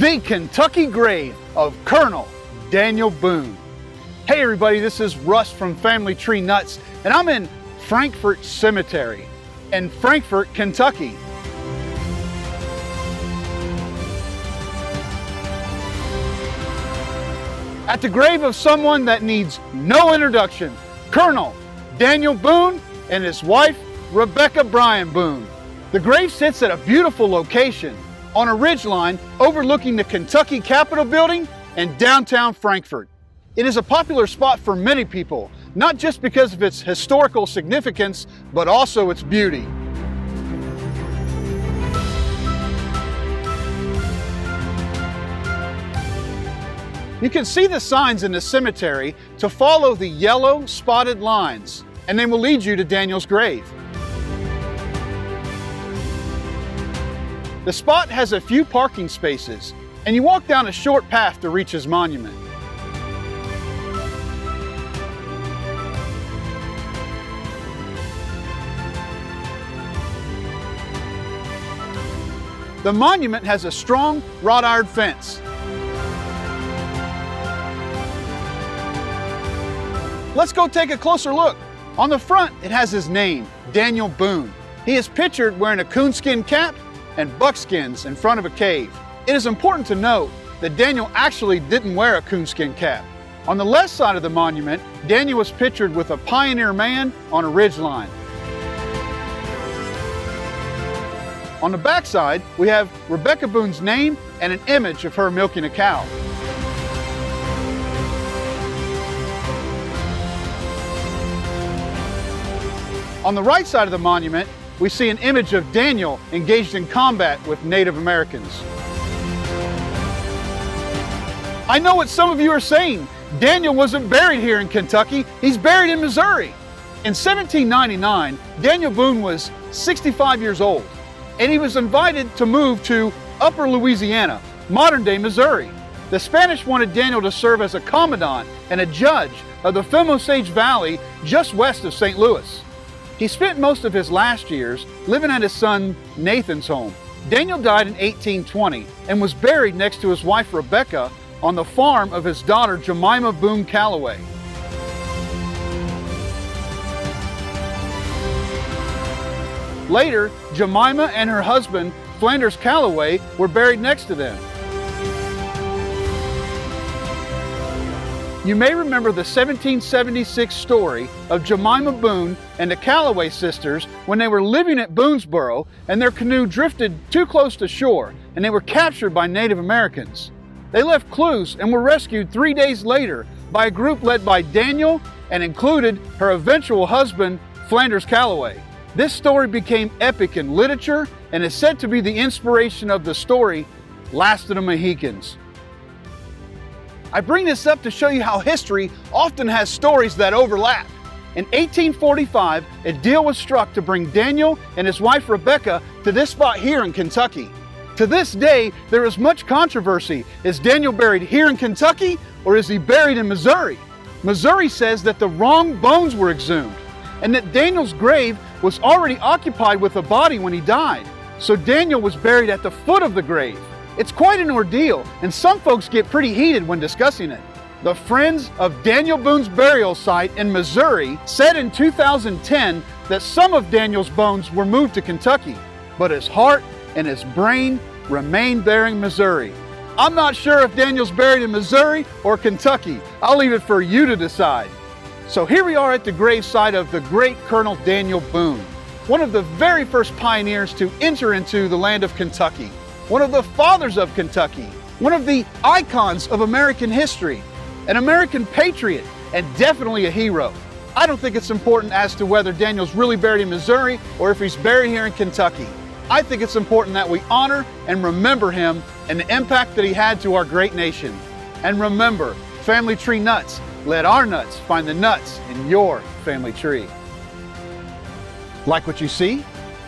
the Kentucky grave of Colonel Daniel Boone. Hey everybody, this is Russ from Family Tree Nuts, and I'm in Frankfort Cemetery in Frankfort, Kentucky. At the grave of someone that needs no introduction, Colonel Daniel Boone and his wife, Rebecca Bryan Boone. The grave sits at a beautiful location on a ridgeline overlooking the Kentucky Capitol building and downtown Frankfort. It is a popular spot for many people, not just because of its historical significance, but also its beauty. You can see the signs in the cemetery to follow the yellow spotted lines, and they will lead you to Daniel's grave. The spot has a few parking spaces, and you walk down a short path to reach his monument. The monument has a strong wrought iron fence. Let's go take a closer look. On the front, it has his name, Daniel Boone. He is pictured wearing a coonskin cap and buckskins in front of a cave. It is important to note that Daniel actually didn't wear a coonskin cap. On the left side of the monument, Daniel was pictured with a pioneer man on a ridgeline. On the back side, we have Rebecca Boone's name and an image of her milking a cow. On the right side of the monument, we see an image of Daniel engaged in combat with Native Americans. I know what some of you are saying. Daniel wasn't buried here in Kentucky, he's buried in Missouri. In 1799, Daniel Boone was 65 years old, and he was invited to move to Upper Louisiana, modern day Missouri. The Spanish wanted Daniel to serve as a commandant and a judge of the Femme Osage Valley just west of St. Louis. He spent most of his last years living at his son Nathan's home. Daniel died in 1820 and was buried next to his wife Rebecca on the farm of his daughter Jemima Boone Callaway. Later, Jemima and her husband, Flanders Callaway, were buried next to them. You may remember the 1776 story of Jemima Boone and the Callaway sisters when they were living at Boonesborough and their canoe drifted too close to shore and they were captured by Native Americans. They left clues and were rescued three days later by a group led by Daniel and included her eventual husband, Flanders Callaway. This story became epic in literature and is said to be the inspiration of the story Last of the Mohicans. I bring this up to show you how history often has stories that overlap. In 1845, a deal was struck to bring Daniel and his wife Rebecca to this spot here in Kentucky. To this day, there is much controversy. Is Daniel buried here in Kentucky or is he buried in Missouri? Missouri says that the wrong bones were exhumed and that Daniel's grave was already occupied with a body when he died. So Daniel was buried at the foot of the grave. It's quite an ordeal, and some folks get pretty heated when discussing it. The Friends of Daniel Boone's burial site in Missouri said in 2010 that some of Daniel's bones were moved to Kentucky, but his heart and his brain remained there in Missouri. I'm not sure if Daniel's buried in Missouri or Kentucky. I'll leave it for you to decide. So here we are at the gravesite of the great Colonel Daniel Boone, one of the very first pioneers to enter into the land of Kentucky one of the fathers of Kentucky, one of the icons of American history, an American patriot, and definitely a hero. I don't think it's important as to whether Daniel's really buried in Missouri or if he's buried here in Kentucky. I think it's important that we honor and remember him and the impact that he had to our great nation. And remember, Family Tree Nuts, let our nuts find the nuts in your family tree. Like what you see?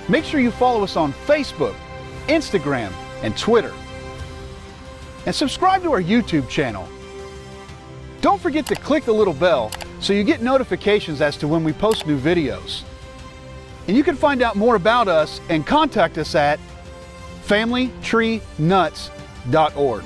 Make sure you follow us on Facebook, Instagram, and Twitter. And subscribe to our YouTube channel. Don't forget to click the little bell so you get notifications as to when we post new videos. And you can find out more about us and contact us at familytreenuts www.ccc.org.